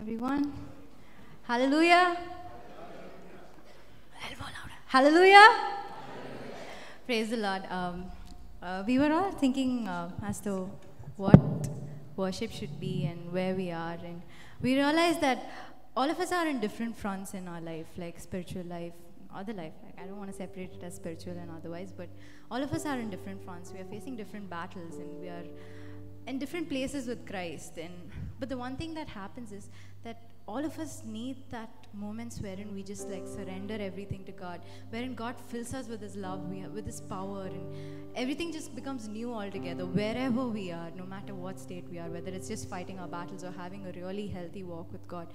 everyone. Hallelujah. Hallelujah. Praise the Lord. Um, uh, we were all thinking uh, as to what worship should be and where we are, and we realized that all of us are in different fronts in our life, like spiritual life, other life. Like I don't want to separate it as spiritual and otherwise, but all of us are in different fronts. We are facing different battles, and we are in different places with Christ. And but the one thing that happens is that all of us need that moments wherein we just like surrender everything to God, wherein God fills us with His love, we with His power, and everything just becomes new altogether. Wherever we are, no matter what state we are, whether it's just fighting our battles or having a really healthy walk with God.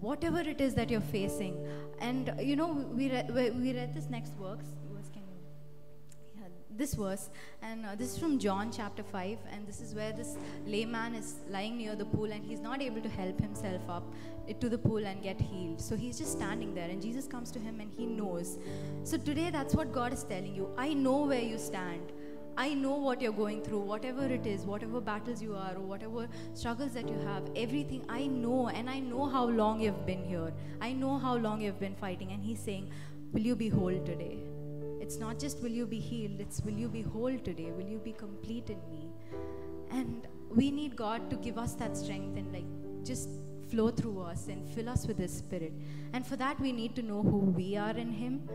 Whatever it is that you're facing, and you know, we read, we read this next verse. This verse, and uh, this is from John chapter 5, and this is where this layman is lying near the pool and he's not able to help himself up eh, to the pool and get healed. So he's just standing there, and Jesus comes to him and he knows. So today, that's what God is telling you I know where you stand. I know what you're going through, whatever it is, whatever battles you are, or whatever struggles that you have, everything I know, and I know how long you've been here. I know how long you've been fighting. And He's saying, Will you be whole today? It's not just will you be healed, it's will you be whole today? Will you be complete in me? And we need God to give us that strength and like just flow through us and fill us with His Spirit. And for that, we need to know who we are in Him,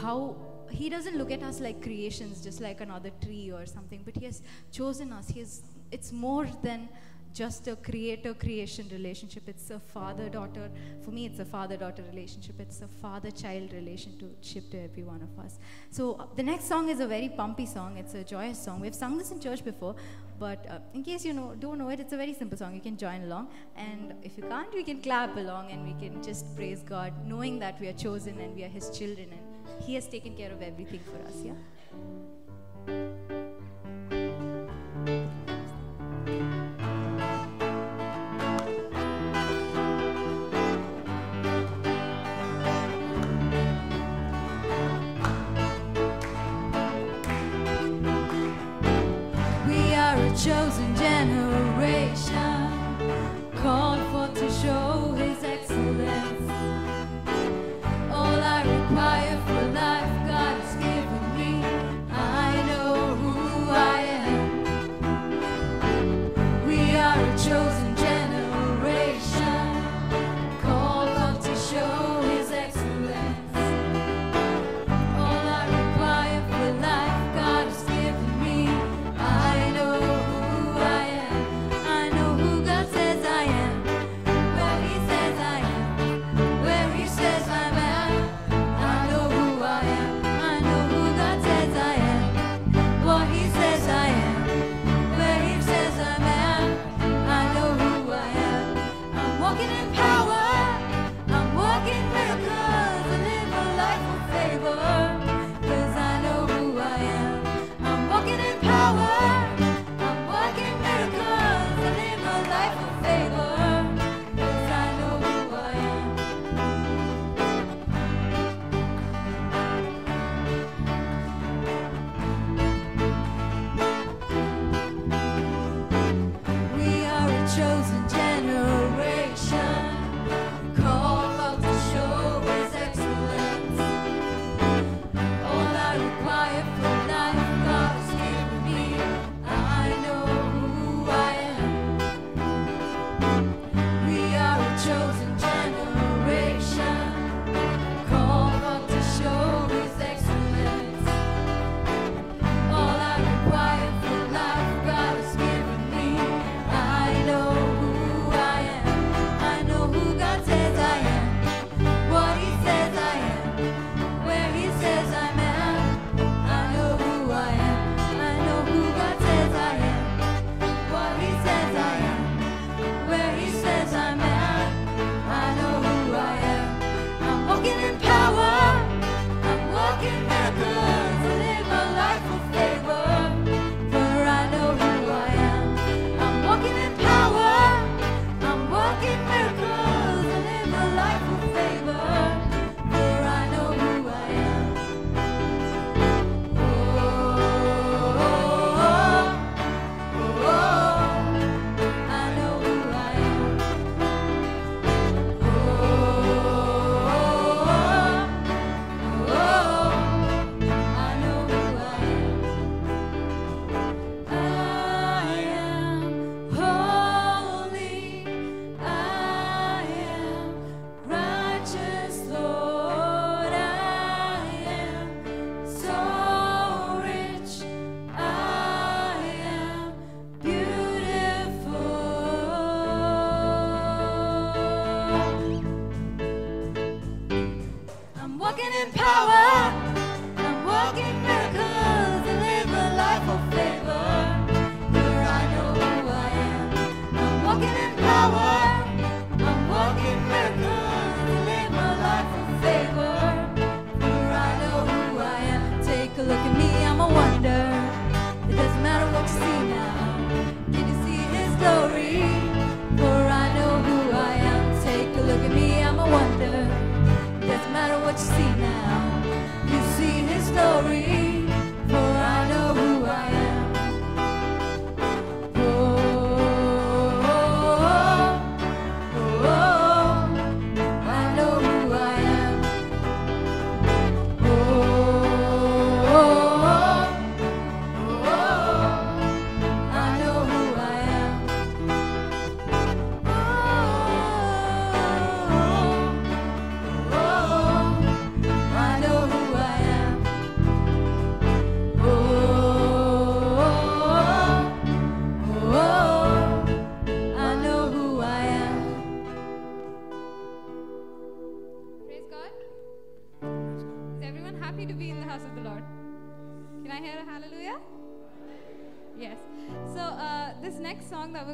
how He doesn't look at us like creations, just like another tree or something, but He has chosen us. He has, it's more than just a creator creation relationship. It's a father daughter. For me, it's a father daughter relationship. It's a father child relationship to every one of us. So, uh, the next song is a very pumpy song. It's a joyous song. We've sung this in church before, but uh, in case you know, don't know it, it's a very simple song. You can join along. And if you can't, we can clap along and we can just praise God, knowing that we are chosen and we are His children and He has taken care of everything for us. Yeah?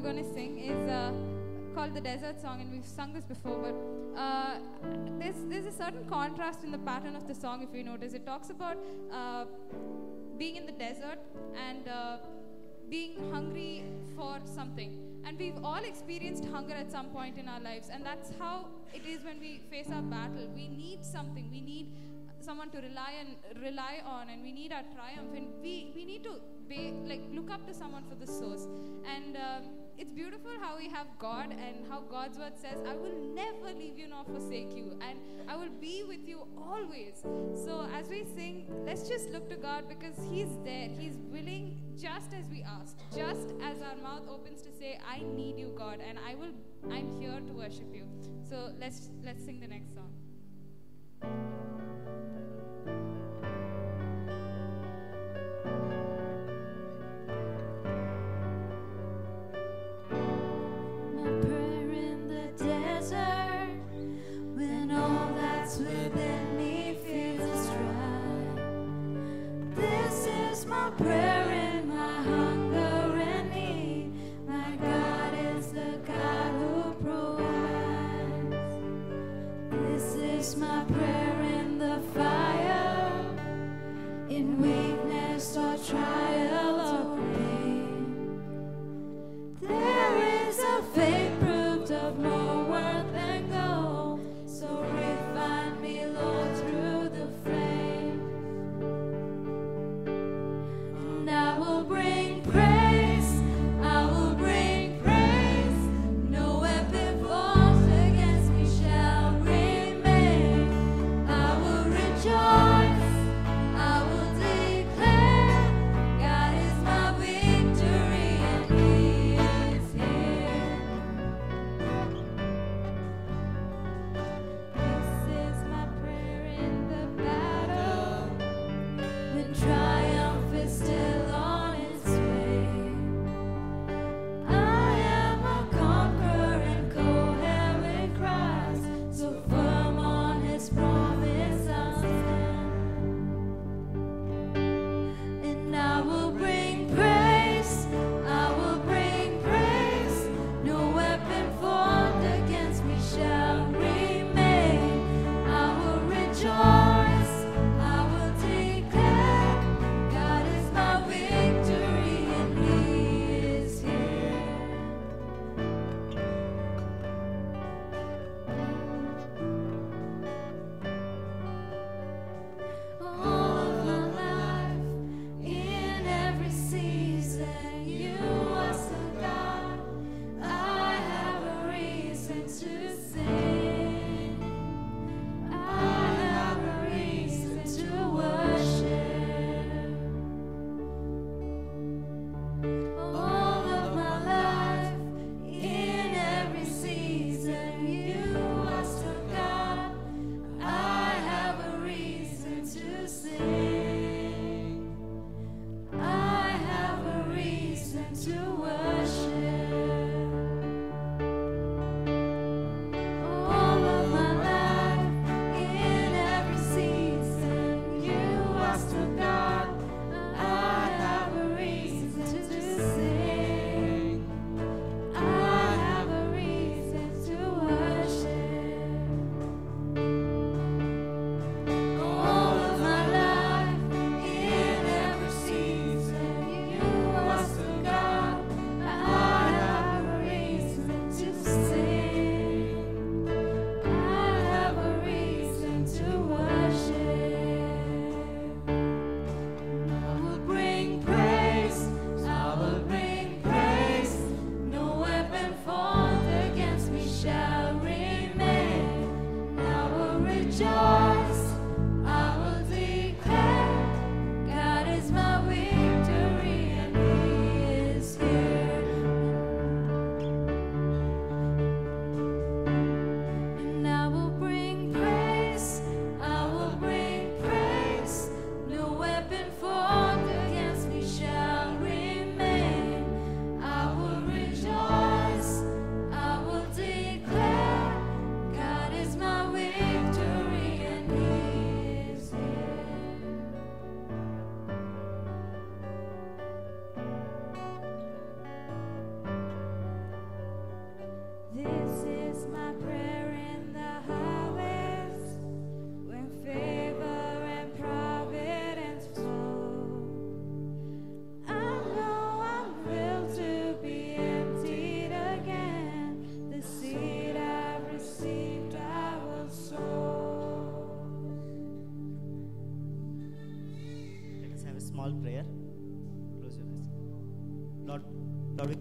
Going to sing is uh, called the Desert Song, and we've sung this before. But uh, there's there's a certain contrast in the pattern of the song. If you notice, it talks about uh, being in the desert and uh, being hungry for something. And we've all experienced hunger at some point in our lives, and that's how it is when we face our battle. We need something. We need someone to rely and rely on, and we need our triumph, and we we need to be, like look up to someone for the source. And um, it's beautiful how we have God and how God's word says, "I will never leave you nor forsake you, and I will be with you always." So as we sing, let's just look to God because He's there. He's willing, just as we ask, just as our mouth opens to say, "I need you, God," and I will. I'm here to worship you. So let's let's sing the next song. My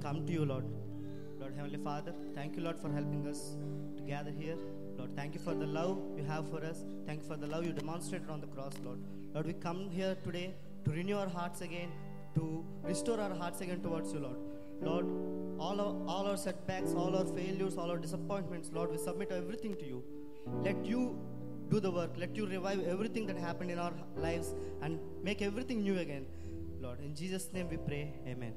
come to you, Lord. Lord, Heavenly Father, thank you, Lord, for helping us to gather here. Lord, thank you for the love you have for us. Thank you for the love you demonstrated on the cross, Lord. Lord, we come here today to renew our hearts again, to restore our hearts again towards you, Lord. Lord, all our, all our setbacks, all our failures, all our disappointments, Lord, we submit everything to you. Let you do the work. Let you revive everything that happened in our lives and make everything new again. Lord, in Jesus' name we pray. Amen.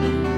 Bye.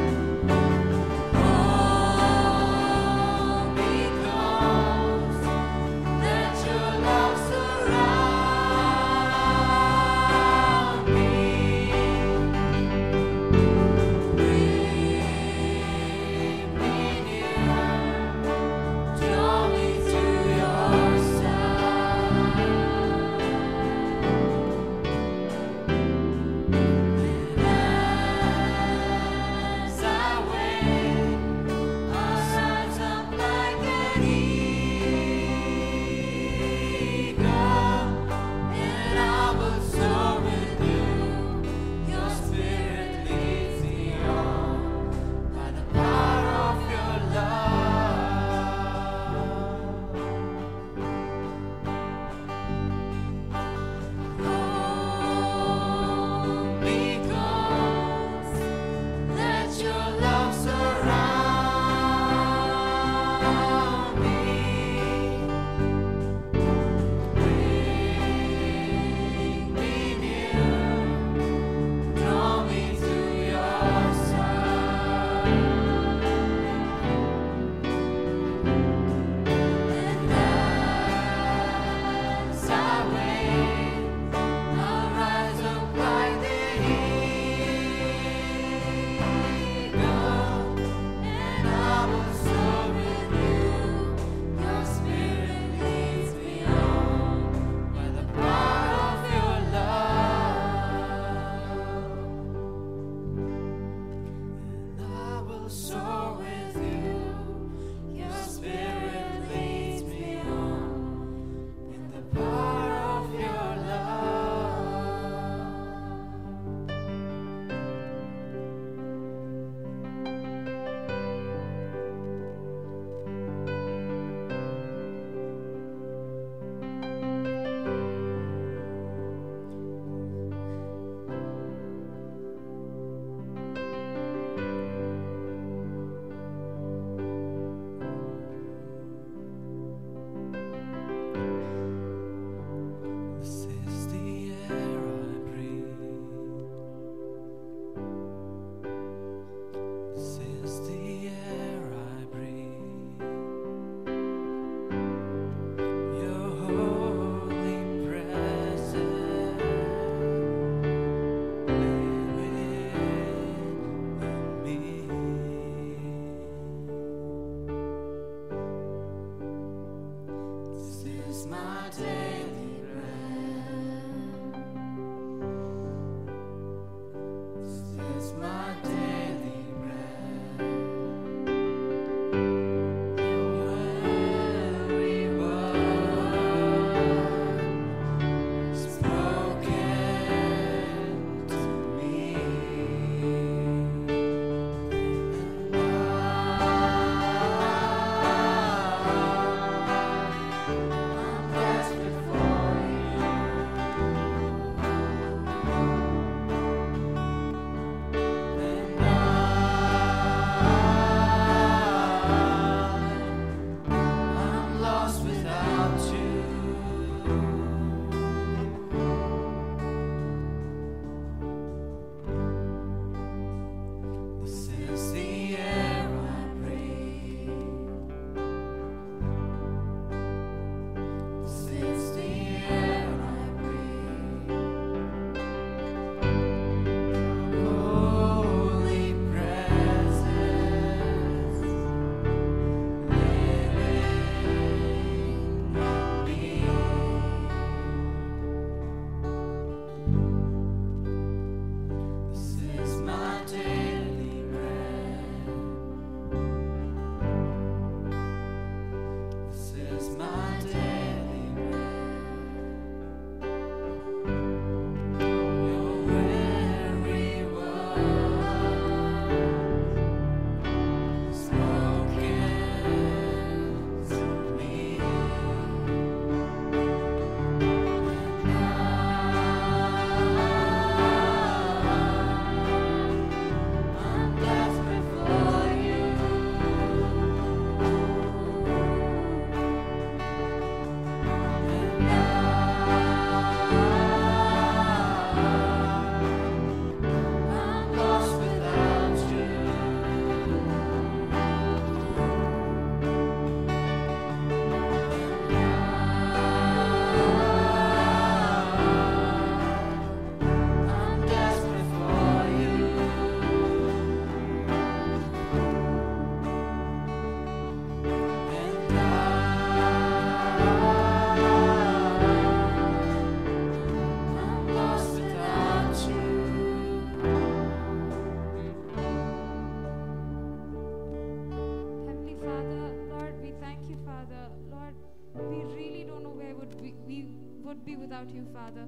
Without you, Father.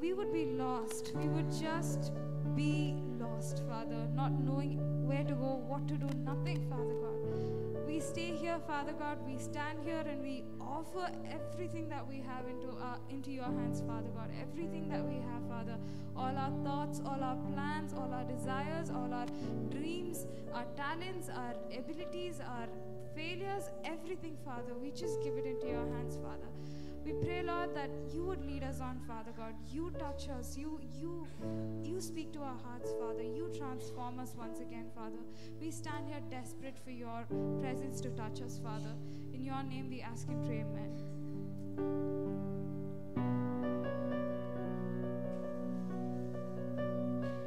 We would be lost. We would just be lost, Father, not knowing where to go, what to do, nothing, Father God. We stay here, Father God. We stand here and we offer everything that we have into our, into your hands, Father God. Everything that we have, Father. All our thoughts, all our plans, all our desires, all our dreams, our talents, our abilities, our failures, everything, Father. We just give it into your hands, Father. We pray, Lord, that you would lead us on, Father God. You touch us. You, you, you speak to our hearts, Father. You transform us once again, Father. We stand here desperate for your presence to touch us, Father. In your name we ask and pray, amen. Here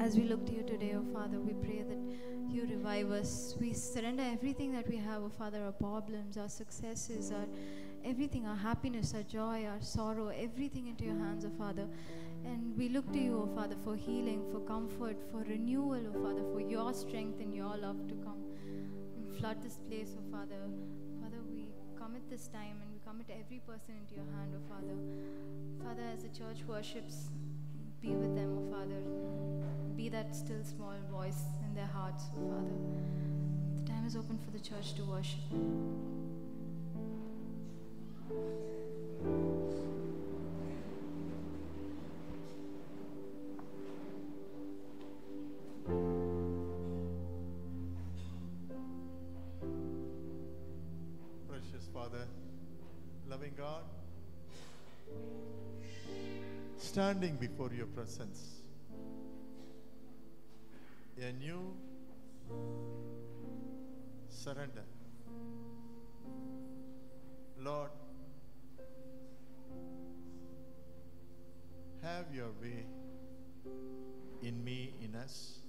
As we look to you today, oh Father, we pray that you revive us. We surrender everything that we have, oh Father, our problems, our successes, our everything, our happiness, our joy, our sorrow, everything into your hands, oh Father. And we look to you, oh Father, for healing, for comfort, for renewal, oh Father, for your strength and your love to come and flood this place, oh Father. Father, we commit this time and we commit every person into your hand, oh Father. Father, as the church worships, be with them, oh Father. Be that still small voice in their hearts, oh Father. The time is open for the church to worship. Precious Father, loving God, standing before your presence, a new surrender. Lord, have your way in me, in us.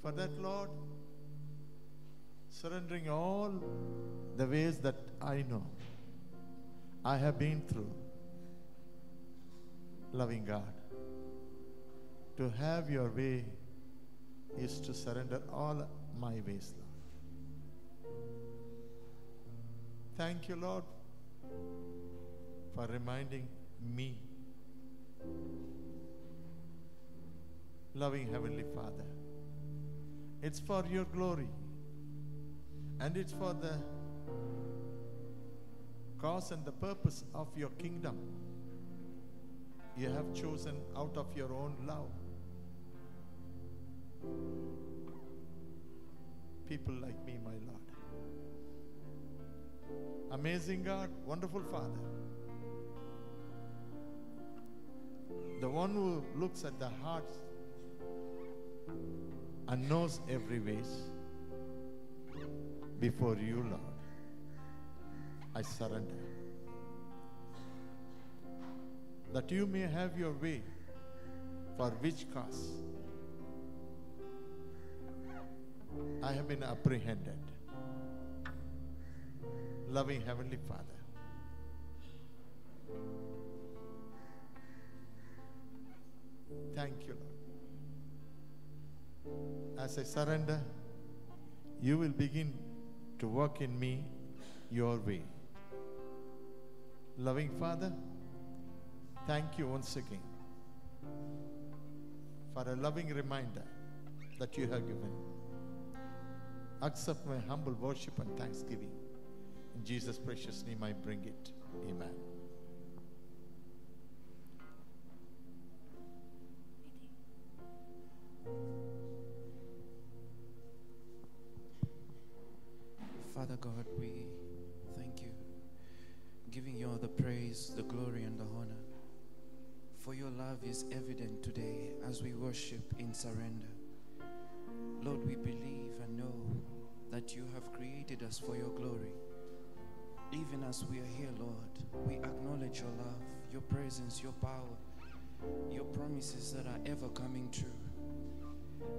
For that, Lord, surrendering all the ways that I know I have been through. Loving God, to have your way is to surrender all my ways, Lord. Thank you, Lord, for reminding me. Loving Heavenly Father, it's for your glory and it's for the cause and the purpose of your kingdom. You have chosen out of your own love people like me, my Lord. Amazing God, wonderful Father. The one who looks at the hearts and knows every ways before you, Lord. I surrender. That you may have your way, for which cause I have been apprehended. Loving Heavenly Father. Thank you, Lord. As I surrender, you will begin to work in me your way. Loving Father, thank you once again for a loving reminder that you have given. Accept my humble worship and thanksgiving. In Jesus' precious name I bring it. Amen. Today as we worship in surrender. Lord, we believe and know that you have created us for your glory. Even as we are here, Lord, we acknowledge your love, your presence, your power, your promises that are ever coming true.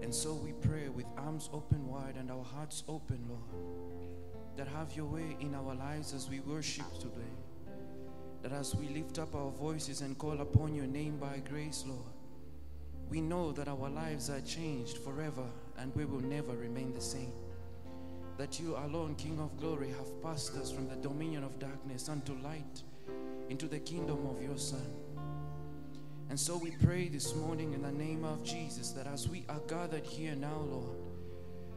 And so we pray with arms open wide and our hearts open, Lord, that have your way in our lives as we worship today. That as we lift up our voices and call upon your name by grace, Lord, we know that our lives are changed forever and we will never remain the same. That you alone, King of glory, have passed us from the dominion of darkness unto light, into the kingdom of your Son. And so we pray this morning in the name of Jesus that as we are gathered here now, Lord,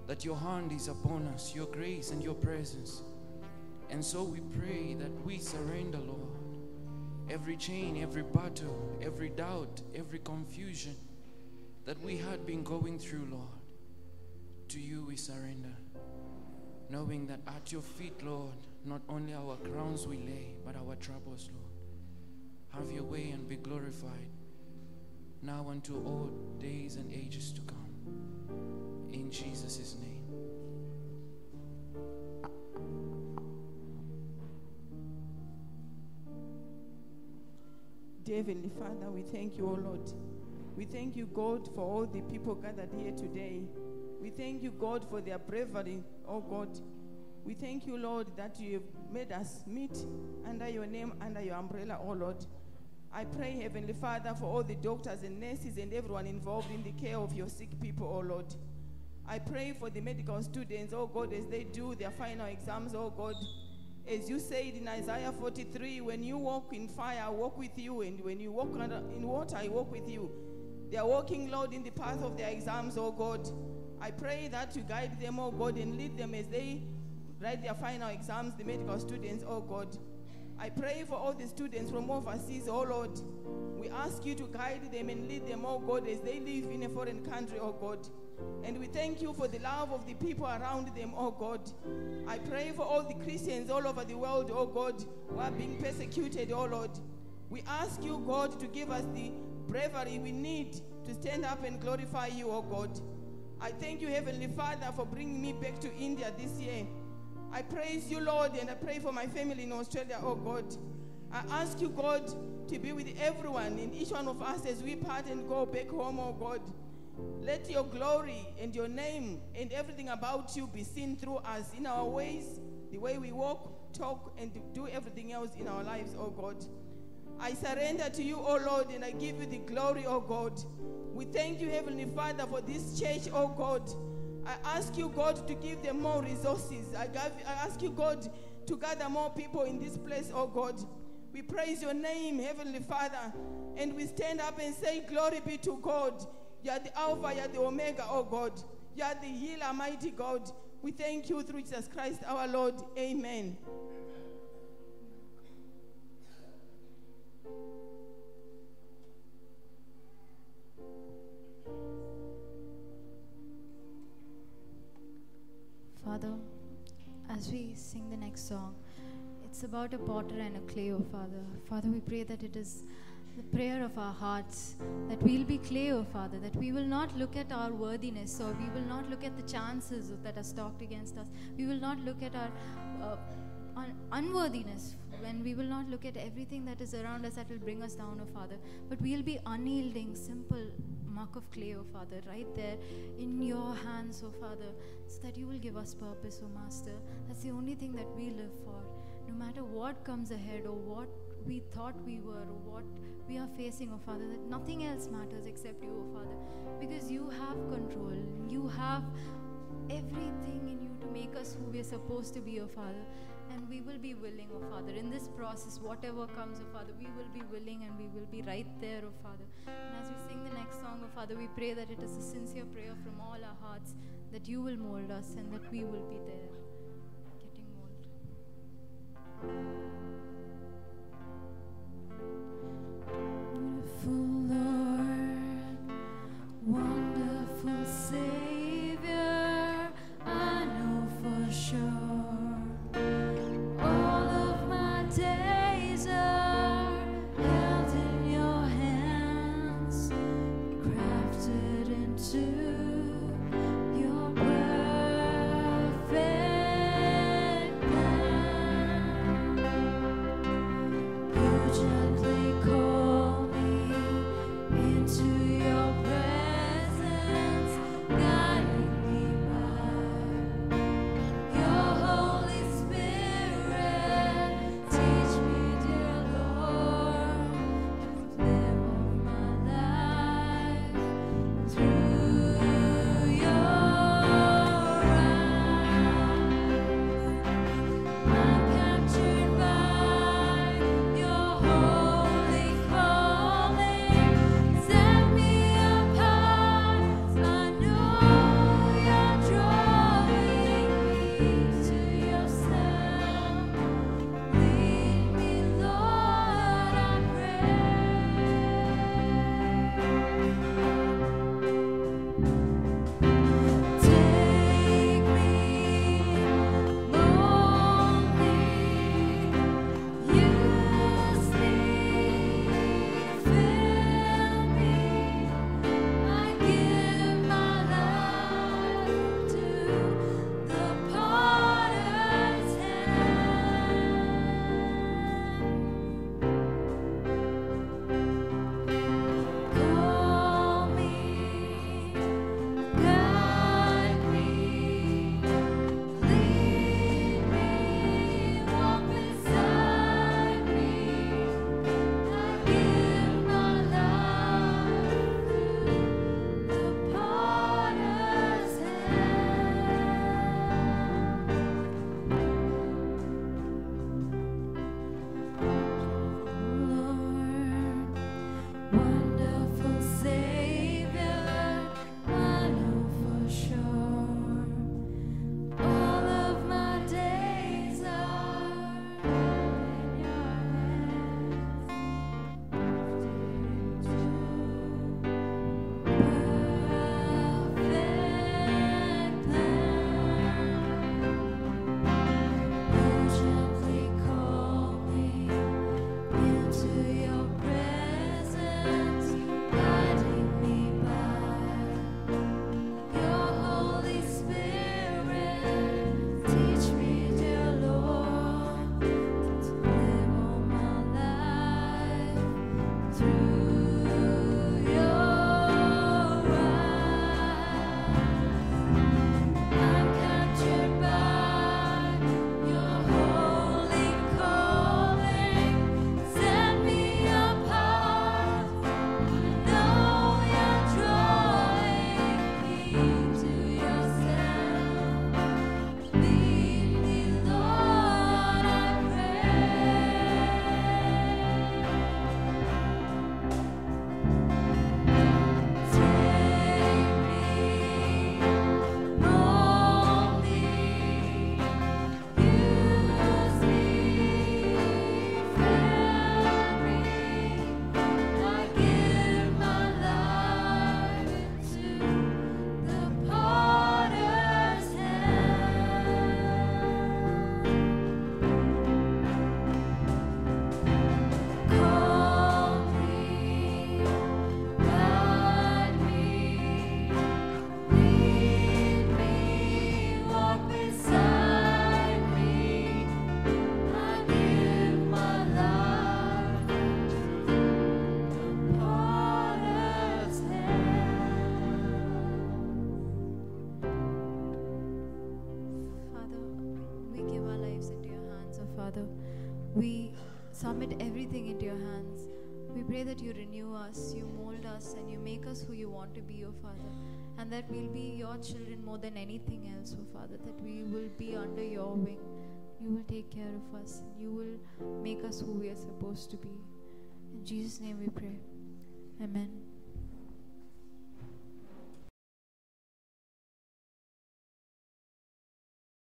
that your hand is upon us, your grace and your presence. And so we pray that we surrender, Lord, every chain, every battle, every doubt, every confusion that we had been going through, Lord. To you we surrender, knowing that at your feet, Lord, not only our crowns we lay, but our troubles, Lord. Have your way and be glorified now unto all days and ages to come. In Jesus' name. Dear Heavenly Father, we thank you, O Lord, We thank you, God, for all the people gathered here today. We thank you, God, for their bravery, oh God. We thank you, Lord, that you have made us meet under your name, under your umbrella, oh Lord. I pray, Heavenly Father, for all the doctors and nurses and everyone involved in the care of your sick people, oh Lord. I pray for the medical students, oh God, as they do their final exams, oh God. As you said in Isaiah 43, when you walk in fire, I walk with you, and when you walk in water, I walk with you. They are walking, Lord, in the path of their exams, oh God. I pray that you guide them, oh God, and lead them as they write their final exams, the medical students, oh God. I pray for all the students from overseas, oh Lord. We ask you to guide them and lead them, oh God, as they live in a foreign country, oh God. And we thank you for the love of the people around them, oh God. I pray for all the Christians all over the world, oh God, who are being persecuted, oh Lord. We ask you, God, to give us the bravery we need to stand up and glorify you, oh God. I thank you, Heavenly Father, for bringing me back to India this year. I praise you, Lord, and I pray for my family in Australia, oh God. I ask you, God, to be with everyone and each one of us as we part and go back home, oh God. Let your glory and your name and everything about you be seen through us in our ways, the way we walk, talk, and do everything else in our lives, oh God. I surrender to you, O Lord, and I give you the glory, O God. We thank you, Heavenly Father, for this church, O God. I ask you, God, to give them more resources. I, gather, I ask you, God, to gather more people in this place, O God. We praise your name, Heavenly Father, and we stand up and say, Glory be to God. You are the Alpha, you are the Omega, O God. You are the healer, mighty God. We thank you through Jesus Christ, our Lord. Amen. It's about a potter and a clay, oh Father. Father, we pray that it is the prayer of our hearts that we'll be clay, oh Father, that we will not look at our worthiness or we will not look at the chances that are stocked against us. We will not look at our uh, un- unworthiness when we will not look at everything that is around us that will bring us down, oh Father, but we'll be unyielding, simple mark of clay, oh Father, right there in your hands, oh Father, so that you will give us purpose, oh Master. That's the only thing that we live for. No matter what comes ahead or what we thought we were or what we are facing, oh Father, that nothing else matters except you, oh Father, because you have control. You have everything in you to make us who we are supposed to be, oh Father. And we will be willing, oh Father. In this process, whatever comes, oh Father, we will be willing and we will be right there, oh Father. And as we sing the next song, oh Father, we pray that it is a sincere prayer from all our hearts that you will mold us and that we will be there thank you submit everything into your hands. We pray that you renew us, you mold us, and you make us who you want to be, O Father. And that we'll be your children more than anything else, O Father. That we will be under your wing. You will take care of us. You will make us who we are supposed to be. In Jesus' name we pray. Amen.